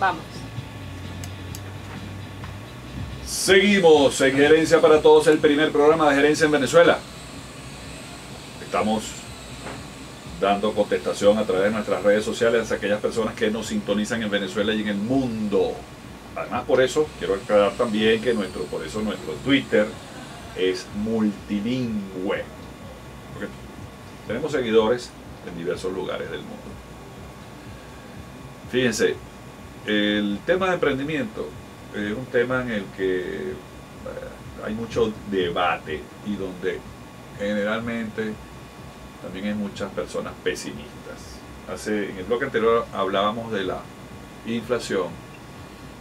Vamos. Seguimos en Gerencia para Todos, el primer programa de gerencia en Venezuela. Estamos dando contestación a través de nuestras redes sociales a aquellas personas que nos sintonizan en Venezuela y en el mundo. Además, por eso quiero aclarar también que nuestro, por eso nuestro Twitter es multilingüe. Porque tenemos seguidores en diversos lugares del mundo. Fíjense, el tema de emprendimiento es un tema en el que eh, hay mucho debate y donde generalmente también hay muchas personas pesimistas. Hace, en el bloque anterior hablábamos de la inflación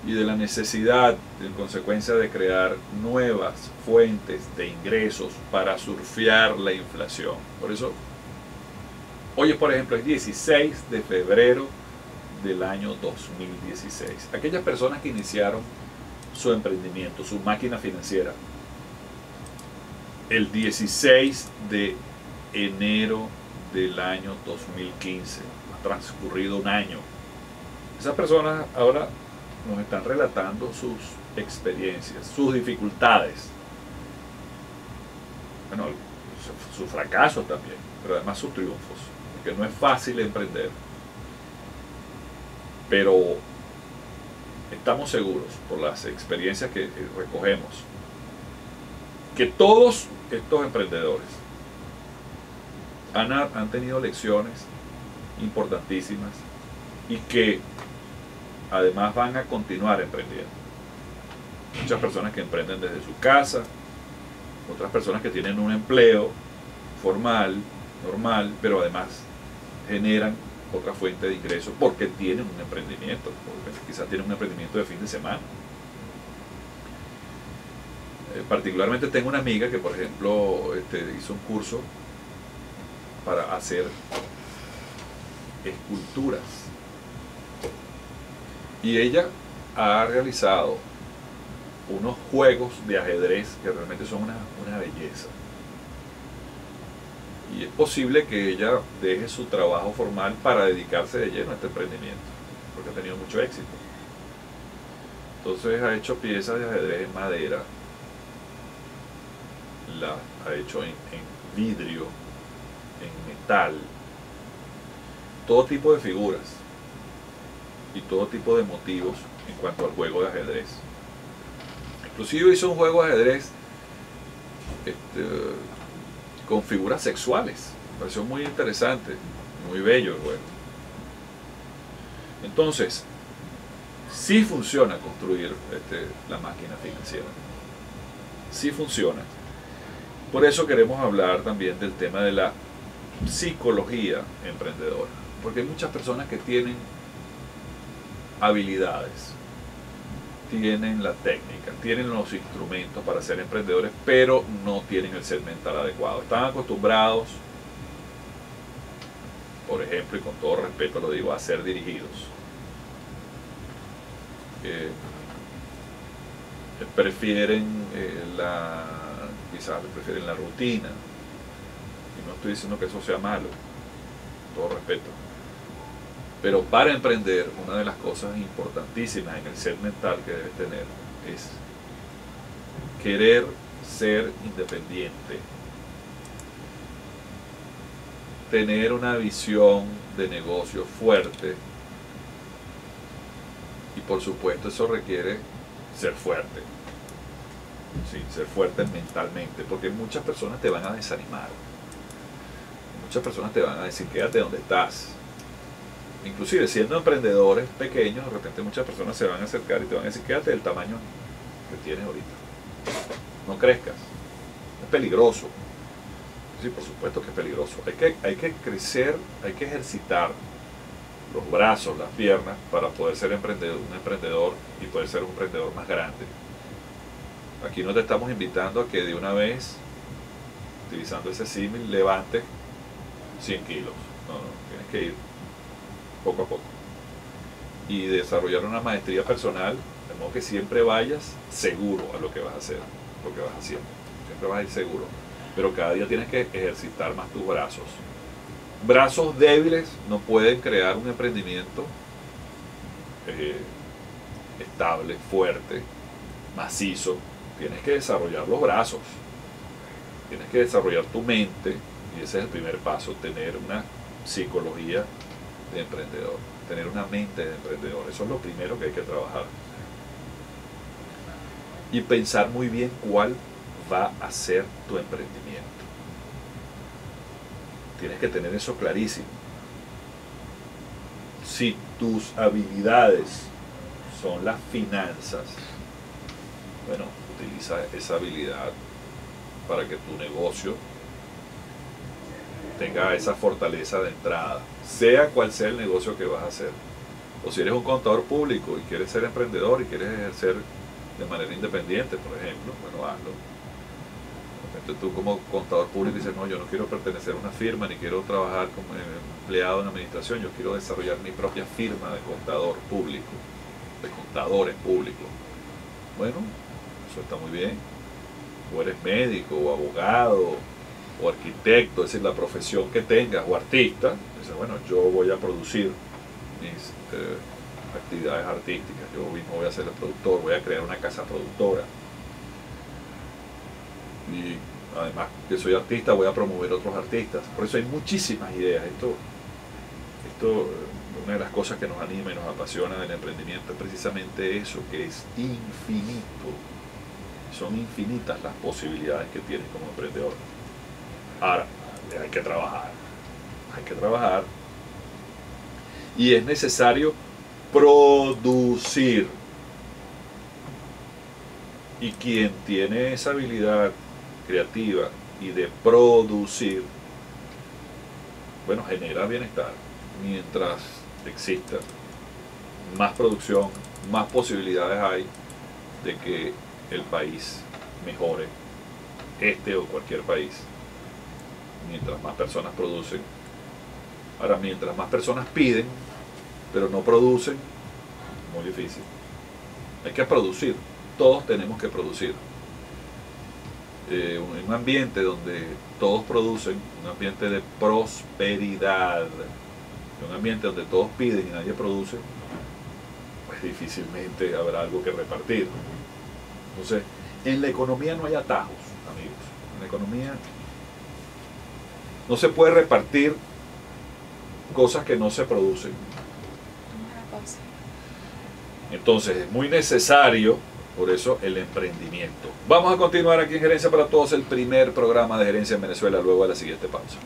y de la necesidad, en consecuencia de crear nuevas fuentes de ingresos para surfear la inflación. Por eso, hoy, por ejemplo, es 16 de febrero del año 2016. Aquellas personas que iniciaron su emprendimiento, su máquina financiera, el 16 de enero del año 2015, ha transcurrido un año. Esas personas ahora nos están relatando sus experiencias, sus dificultades, bueno, fracasos también, pero además sus triunfos, porque no es fácil emprender. Pero estamos seguros, por las experiencias que recogemos, que todos estos emprendedores han, han tenido lecciones importantísimas y que además van a continuar emprendiendo. Muchas personas que emprenden desde su casa, otras personas que tienen un empleo formal, normal, pero además generan otra fuente de ingresos porque tienen un emprendimiento, quizás tienen un emprendimiento de fin de semana. Eh, particularmente tengo una amiga que, por ejemplo, este, hizo un curso para hacer esculturas. Y ella ha realizado unos juegos de ajedrez que realmente son una belleza. Y es posible que ella deje su trabajo formal para dedicarse de lleno a este emprendimiento, porque ha tenido mucho éxito. Entonces ha hecho piezas de ajedrez en madera, la ha hecho en, vidrio, en metal, todo tipo de figuras y todo tipo de motivos en cuanto al juego de ajedrez. Inclusive hizo un juego de ajedrez este, con figuras sexuales. Me pareció muy interesante, muy bello el juego. Entonces, sí funciona construir este, la máquina financiera. Sí funciona. Por eso queremos hablar también del tema de la psicología emprendedora. Porque hay muchas personas que tienen habilidades, tienen la técnica, tienen los instrumentos para ser emprendedores, pero no tienen el ser mental adecuado. Están acostumbrados, por ejemplo, y con todo respeto lo digo, a ser dirigidos. Eh, prefieren eh, la, quizás prefieren la rutina. Y no estoy diciendo que eso sea malo, con todo respeto. Pero para emprender, una de las cosas importantísimas en el ser mental que debes tener es querer ser independiente, tener una visión de negocio fuerte. Y por supuesto eso requiere ser fuerte, sí, ser fuerte mentalmente, porque muchas personas te van a desanimar, muchas personas te van a decir quédate donde estás, inclusive siendo emprendedores pequeños, de repente muchas personas se van a acercar y te van a decir, quédate del tamaño que tienes ahorita. No crezcas. Es peligroso. Sí, por supuesto que es peligroso. Hay que, hay que crecer, hay que ejercitar los brazos, las piernas, para poder ser emprendedor, un emprendedor y poder ser un emprendedor más grande. Aquí no te estamos invitando a que de una vez, utilizando ese símil, levantes 100 kilos. No, no, tienes que ir poco a poco. Y desarrollar una maestría personal, de modo que siempre vayas seguro a lo que vas a hacer, lo que vas haciendo. Siempre vas a ir seguro. Pero cada día tienes que ejercitar más tus brazos. Brazos débiles no pueden crear un emprendimiento eh, estable, fuerte, macizo, tienes que desarrollar los brazos, tienes que desarrollar tu mente, y ese es el primer paso, tener una psicología de emprendedor, tener una mente de emprendedor, eso es lo primero que hay que trabajar. Y pensar muy bien cuál va a ser tu emprendimiento. Tienes que tener eso clarísimo. Si tus habilidades son las finanzas, bueno, utiliza esa habilidad para que tu negocio tenga esa fortaleza de entrada, sea cual sea el negocio que vas a hacer. O si eres un contador público y quieres ser emprendedor y quieres ejercer de manera independiente, por ejemplo, bueno, hazlo. Entonces tú como contador público dices, no, yo no quiero pertenecer a una firma ni quiero trabajar como empleado en administración, yo quiero desarrollar mi propia firma de contador público, de contadores públicos. Bueno, eso está muy bien. O eres médico o abogado o arquitecto, es decir, la profesión que tengas, o artista, dices, bueno, yo voy a producir mis eh, actividades artísticas, yo mismo voy a ser el productor, voy a crear una casa productora. Y además que soy artista, voy a promover otros artistas. Por eso hay muchísimas ideas. Esto, esto, una de las cosas que nos anima y nos apasiona del emprendimiento es precisamente eso, que es infinito. Son infinitas las posibilidades que tienes como emprendedor. Ahora, hay que trabajar. Hay que trabajar. Y es necesario producir. Y quien tiene esa habilidad creativa y de producir, bueno, genera bienestar. Mientras exista más producción, más posibilidades hay de que el país mejore, este o cualquier país mientras más personas producen. Ahora, mientras más personas piden, pero no producen, muy difícil. Hay que producir, todos tenemos que producir. Eh, un ambiente donde todos producen, un ambiente de prosperidad, un ambiente donde todos piden y nadie produce, pues difícilmente habrá algo que repartir. Entonces, en la economía no hay atajos, amigos. En la economía no se puede repartir cosas que no se producen. Entonces es muy necesario, por eso, el emprendimiento. Vamos a continuar aquí en Gerencia para Todos, el primer programa de gerencia en Venezuela, luego de la siguiente pausa.